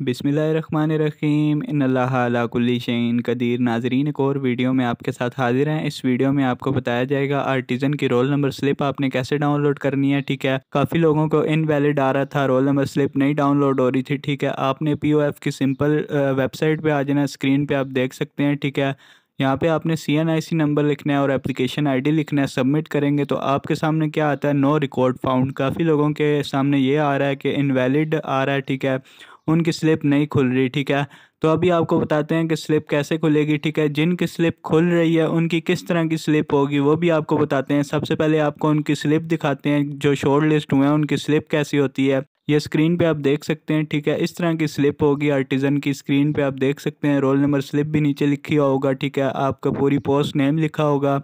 बिसमीम इन कदीर। नाजरीन, एक और वीडियो में आपके साथ हाजिर हैं। इस वीडियो में आपको बताया जाएगा आर्टिज़न की रोल नंबर स्लिप आपने कैसे डाउनलोड करनी है, ठीक है? काफ़ी लोगों को इनवैलिड आ रहा था, रोल नंबर स्लिप नहीं डाउनलोड हो रही थी, ठीक है? आपने पीओएफ की सिंपल वेबसाइट पर आ जाना, स्क्रीन पर आप देख सकते हैं, ठीक है? यहाँ पे आपने सी एन आई सी नंबर लिखना है और एप्लीकेशन आईडी लिखना है, सबमिट करेंगे तो आपके सामने क्या आता है? No record found. काफ़ी लोगों के सामने ये आ रहा है कि इनवैलिड आ रहा है, ठीक है? उनकी स्लिप नहीं खुल रही, ठीक है? तो अभी आपको बताते हैं कि स्लिप कैसे खुलेगी, ठीक है? जिनकी स्लिप खुल रही है, उनकी किस तरह की स्लिप होगी, वो भी आपको बताते हैं। सबसे पहले आपको उनकी स्लिप दिखाते हैं, जो शॉर्ट लिस्ट हुए हैं, उनकी स्लिप कैसी होती है। ये स्क्रीन पे आप देख सकते हैं, ठीक है? इस तरह की स्लिप होगी आर्टिज़न की स्क्रीन पे आप देख सकते हैं। रोल नंबर स्लिप भी नीचे लिखी होगा, ठीक है? आपका पूरी पोस्ट नेम लिखा होगा।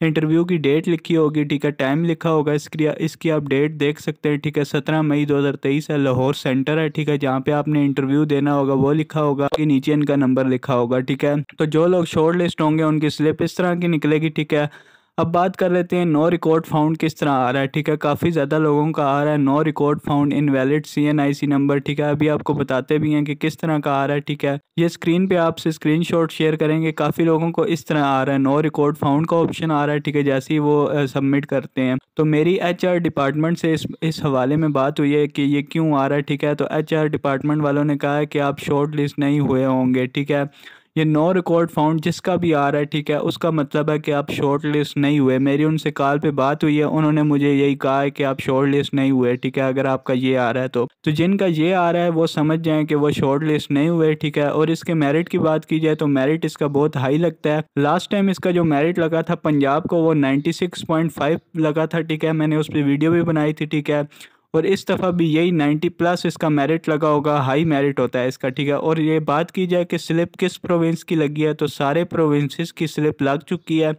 इंटरव्यू की डेट लिखी होगी, ठीक है? टाइम लिखा होगा इसकी इसकी आप डेट देख सकते हैं, ठीक है? सत्रह मई 2023 है, लाहौर सेंटर है, ठीक है? जहाँ पे आपने इंटरव्यू देना होगा, वो लिखा होगा कि नीचे इनका नंबर लिखा होगा, ठीक है? तो जो लोग शॉर्ट लिस्ट होंगे, उनकी स्लिप इस तरह की निकलेगी, ठीक है? अब बात कर लेते हैं नो रिकॉर्ड फाउंड किस तरह आ रहा है, ठीक है? काफ़ी ज़्यादा लोगों का आ रहा है no record found invalid C N I C number ठीक है? अभी आपको बताते भी हैं कि किस तरह का आ रहा है, ठीक है? ये स्क्रीन पे आपसे स्क्रीन शॉट शेयर करेंगे, काफ़ी लोगों को इस तरह आ रहा है नो रिकॉर्ड फाउंड का ऑप्शन आ रहा है, ठीक है? जैसे ही वो सबमिट करते हैं। तो मेरी एच आर डिपार्टमेंट से इस इस हवाले में बात हुई है कि ये क्यों आ रहा है, ठीक है? तो एच आर डिपार्टमेंट वालों ने कहा है कि आप शॉर्ट लिस्ट नहीं हुए होंगे, ठीक है? ये नो रिकॉर्ड फाउंड जिसका भी आ रहा है, ठीक है? उसका मतलब है कि आप शॉर्ट लिस्ट नहीं हुए। मेरी उनसे कॉल पे बात हुई है, उन्होंने मुझे यही कहा है कि आप शॉर्ट लिस्ट नहीं हुए, ठीक है? अगर आपका ये आ रहा है तो। तो जिनका ये आ रहा है, वो समझ जाएँ कि वो शॉर्ट लिस्ट नहीं हुए, ठीक है? और इसके मेरिट की बात की जाए तो मेरिट इसका बहुत हाई लगता है। लास्ट टाइम इसका जो मेरिट लगा था पंजाब को, वो नाइन्टी लगा था, ठीक है? मैंने उस पर वीडियो भी बनाई थी, ठीक है? और इस दफ़ा भी यही 90 प्लस इसका मेरिट लगा होगा हाई मेरिट होता है इसका, ठीक है? और ये बात की जाए कि स्लिप किस प्रोविंस की लगी है तो सारे प्रोविंसेस की स्लिप लग चुकी है।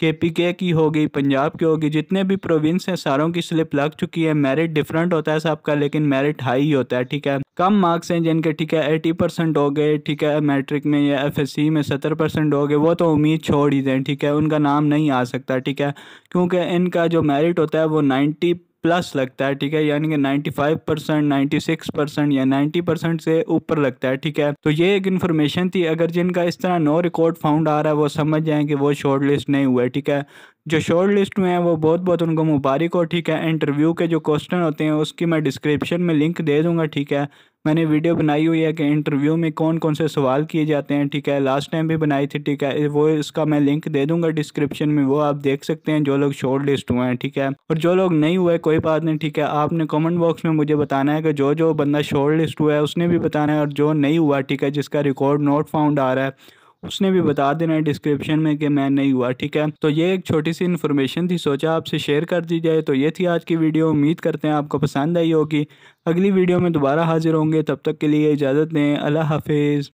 के पी के की होगी पंजाब की होगी, जितने भी प्रोविंस हैं, सारों की स्लिप लग चुकी है। मेरिट डिफरेंट होता है सबका, लेकिन मेरिट हाई होता है, ठीक है? कम मार्क्स हैं जिनके, ठीक है एटी परसेंट हो गए, ठीक है मैट्रिक में या एफ़ एस सी में सत्तर परसेंट हो गए, वो तो उम्मीद छोड़ ही दें, ठीक है? उनका नाम नहीं आ सकता, ठीक है? क्योंकि इनका जो मेरिट होता है, वो नाइन्टी प्लस लगता है, ठीक है? यानी कि 95 परसेंट नाइन्टी परसेंट या 90 परसेंट से ऊपर लगता है, ठीक है? तो ये एक इन्फॉर्मेशन थी। अगर जिनका इस तरह नो रिकॉर्ड फाउंड आ रहा है, वो समझ जाएँ कि वो शॉर्ट लिस्ट नहीं हुआ है ठीक है? जो शॉर्ट लिस्ट में है, वो बहुत बहुत उनको मुबारक हो, ठीक है? इंटरव्यू के जो क्वेश्चन होते हैं, उसकी मैं डिस्क्रिप्शन में लिंक दे दूँगा, ठीक है? मैंने वीडियो बनाई हुई है कि इंटरव्यू में कौन कौन से सवाल किए जाते हैं, ठीक है? लास्ट टाइम भी बनाई थी, ठीक है? वो इसका मैं लिंक दे दूँगा डिस्क्रिप्शन में, वो आप देख सकते हैं, जो लोग शॉर्ट लिस्ट हुए हैं, ठीक है? और जो लोग नहीं हुए, कोई बात नहीं, ठीक है? आपने कॉमेंट बॉक्स में मुझे बताना है कि जो जो बंदा शॉर्ट लिस्ट हुआ है, उसने भी बताना है, और जो नहीं हुआ, ठीक है? जिसका रिकॉर्ड नोट फाउंड आ रहा है उसने भी बता देना है डिस्क्रिप्शन में कि मैं नहीं हुआ, ठीक है? तो ये एक छोटी सी इन्फॉर्मेशन थी, सोचा आपसे शेयर कर दी जाए तो ये थी आज की वीडियो उम्मीद करते हैं आपको पसंद आई होगी। अगली वीडियो में दोबारा हाजिर होंगे, तब तक के लिए इजाज़त दें, अल्लाह हाफिज़।